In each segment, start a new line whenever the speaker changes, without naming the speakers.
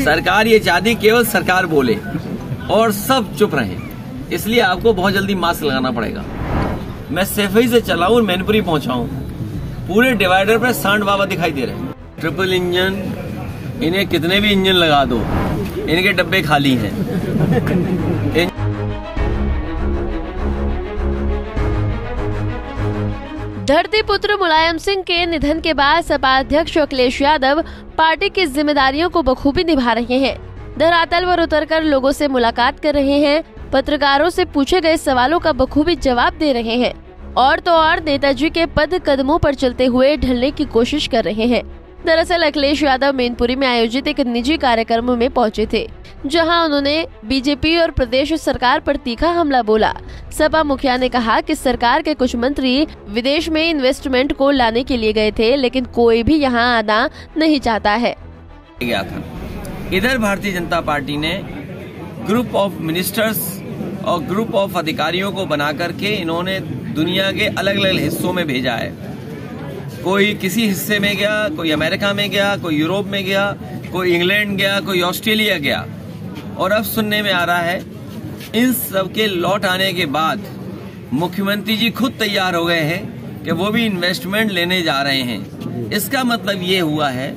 सरकार ये चाहती केवल सरकार बोले और सब चुप रहे। इसलिए आपको बहुत जल्दी मास्क लगाना पड़ेगा। मैं सेफई से चला हूँ मैनपुरी पहुँचा हूँ पूरे डिवाइडर पर सांड बाबा दिखाई दे रहे हैं। ट्रिपल इंजन, इन्हें कितने भी इंजन लगा दो। इनके डब्बे खाली हैं।
धरती पुत्र मुलायम सिंह के निधन के बाद सपा अध्यक्ष अखिलेश यादव पार्टी की जिम्मेदारियों को बखूबी निभा रहे हैं। धरातल पर उतरकर लोगों से मुलाकात कर रहे हैं। पत्रकारों से पूछे गए सवालों का बखूबी जवाब दे रहे हैं। और तो और नेताजी के पद कदमों पर चलते हुए ढलने की कोशिश कर रहे हैं। दरअसल अखिलेश यादव मैनपुरी में आयोजित एक निजी कार्यक्रम में पहुँचे थे, जहाँ उन्होंने बीजेपी और प्रदेश सरकार पर तीखा हमला बोला। सपा मुखिया ने कहा कि सरकार के कुछ मंत्री विदेश में इन्वेस्टमेंट को लाने के लिए गए थे, लेकिन कोई भी यहाँ आना नहीं चाहता है।
इधर भारतीय जनता पार्टी ने ग्रुप ऑफ़ मिनिस्टर्स और ग्रुप ऑफ़ अधिकारियों को बना करके इन्होंने दुनिया के अलग अलग हिस्सों में भेजा है। कोई किसी हिस्से में गया, कोई अमेरिका में गया, कोई यूरोप में गया, कोई इंग्लैंड गया, कोई ऑस्ट्रेलिया गया। और अब सुनने में आ रहा है, इन सब के लौट आने के बाद मुख्यमंत्री जी खुद तैयार हो गए हैं कि वो भी इन्वेस्टमेंट लेने जा रहे हैं। इसका मतलब ये हुआ है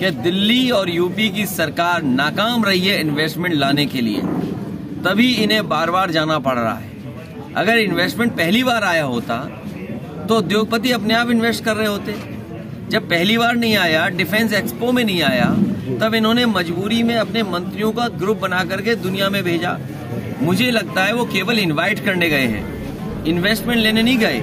कि दिल्ली और यूपी की सरकार नाकाम रही है इन्वेस्टमेंट लाने के लिए। तभी इन्हें बार बार जाना पड़ रहा है। अगर इन्वेस्टमेंट पहली बार आया होता तो उद्योगपति अपने आप इन्वेस्ट कर रहे होते। जब पहली बार नहीं आया डिफेंस एक्सपो में नहीं आया तब इन्होंने मजबूरी में अपने मंत्रियों का ग्रुप बना करके दुनिया में भेजा। मुझे लगता है वो केवल इनवाइट करने गए हैं। इन्वेस्टमेंट लेने नहीं गए।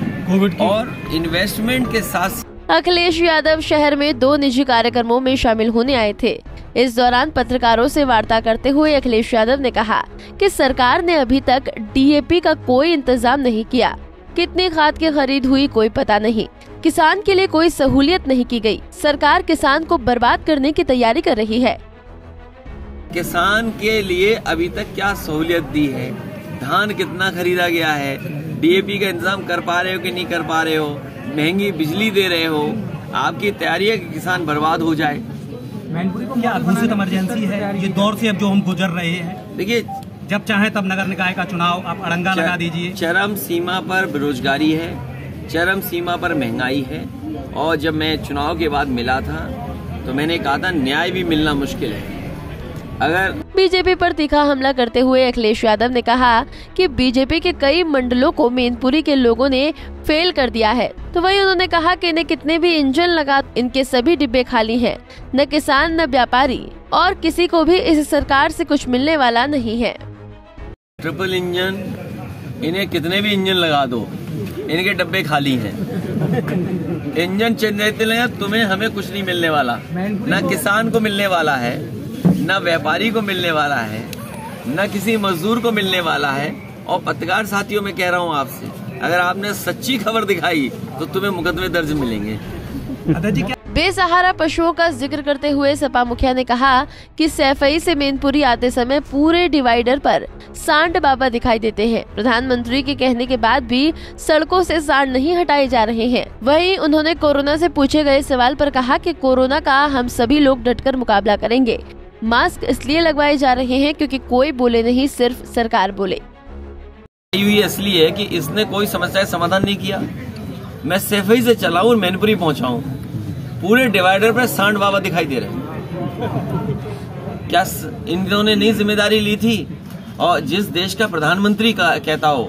और इन्वेस्टमेंट के साथ
अखिलेश यादव शहर में दो निजी कार्यक्रमों में शामिल होने आए थे। इस दौरान पत्रकारों से वार्ता करते हुए अखिलेश यादव ने कहा कि सरकार ने अभी तक डीएपी का कोई इंतज़ाम नहीं किया। कितनी खाद की खरीद हुई कोई पता नहीं। किसान के लिए कोई सहूलियत नहीं की गई। सरकार किसान को बर्बाद करने की तैयारी कर रही है।
किसान के लिए अभी तक क्या सहूलियत दी है? धान कितना खरीदा गया है? डीएपी का इंतज़ाम कर पा रहे हो कि नहीं कर पा रहे हो? महँगी बिजली दे रहे हो? आपकी तैयारी है कि किसान बर्बाद हो जाए?
मैनपुरी को क्या घोषित इमरजेंसी है? ये दौर से अब जो हम गुजर रहे हैं।
देखिए
जब चाहे तब नगर निकाय का चुनाव आप अड़ंगा लगा दीजिए।
चरम सीमा पर बेरोजगारी है चरम सीमा पर महँगाई है और जब मैं चुनाव के बाद मिला था तो मैंने कहा था न्याय भी मिलना मुश्किल है। अगर
बीजेपी पर तीखा हमला करते हुए अखिलेश यादव ने कहा कि बीजेपी के कई मंडलों को मेनपुरी के लोगों ने फेल कर दिया है। तो वहीं उन्होंने कहा कि इन्हें कितने भी इंजन लगा इनके सभी डिब्बे खाली हैं। न किसान न व्यापारी और किसी को भी इस सरकार से कुछ मिलने वाला नहीं है।
ट्रिपल इंजन इन्हें कितने भी इंजन लगा दो इनके डब्बे खाली हैं। इंजन चलने लगे तुम्हें हमें कुछ नहीं मिलने वाला। न किसान को मिलने वाला है न व्यापारी को मिलने वाला है न किसी मजदूर को मिलने वाला है। और पत्रकार साथियों में कह रहा हूँ आपसे अगर आपने सच्ची खबर दिखाई तो तुम्हें मुकदमे दर्ज मिलेंगे।
बेसहारा पशुओं का ज़िक्र करते हुए सपा मुखिया ने कहा कि सैफई से मेनपुरी आते समय पूरे डिवाइडर पर सांड बाबा दिखाई देते हैं। प्रधानमंत्री के कहने के बाद भी सड़कों से सांड नहीं हटाए जा रहे हैं। वहीं उन्होंने कोरोना से पूछे गए सवाल पर कहा कि कोरोना का हम सभी लोग डटकर मुकाबला करेंगे। मास्क इसलिए लगवाए जा रहे हैं क्योंकि कोई बोले नहीं सिर्फ़ सरकार बोले।
हुई इसलिए है कि इसने कोई समस्या समाधान नहीं किया। मैं सैफई से चला हूँ मैनपुरी पहुँचा हूँ पूरे डिवाइडर पर सांड बाबा दिखाई दे रहे हैं। क्या स- इन्होंने नई ज़िम्मेदारी ली थी? और जिस देश का प्रधानमंत्री का कहता हो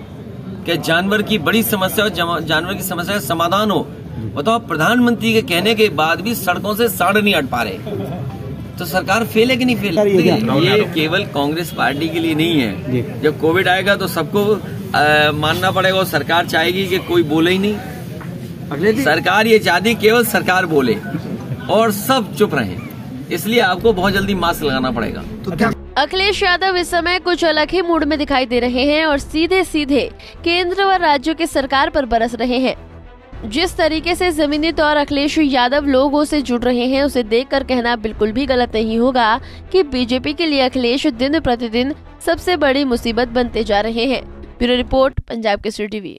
कि जानवर की बड़ी समस्या हो जानवर की समस्या का समाधान हो बताओ प्रधानमंत्री के कहने के बाद भी सड़कों से सांड नहीं हट पा रहे। तो सरकार फेल है कि नहीं फेल? देखिए, ये केवल कांग्रेस पार्टी के लिए नहीं है। जब कोविड आएगा तो सबको मानना पड़ेगा और सरकार चाहेगी कि कोई बोले ही नहीं। सरकार ये चाहती केवल सरकार बोले और सब चुप रहे। इसलिए आपको बहुत जल्दी मास्क लगाना पड़ेगा।
अखिलेश यादव इस समय कुछ अलग ही मूड में दिखाई दे रहे हैं और सीधे सीधे केंद्र व राज्यों की सरकार पर बरस रहे हैं। जिस तरीके से जमीनी तौर अखिलेश यादव लोगों से जुड़ रहे हैं उसे देखकर कहना बिल्कुल भी गलत नहीं होगा कि बीजेपी के लिए अखिलेश दिन प्रतिदिन सबसे बड़ी मुसीबत बनते जा रहे हैं। Bureau report Punjab Kesari TV.